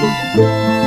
Música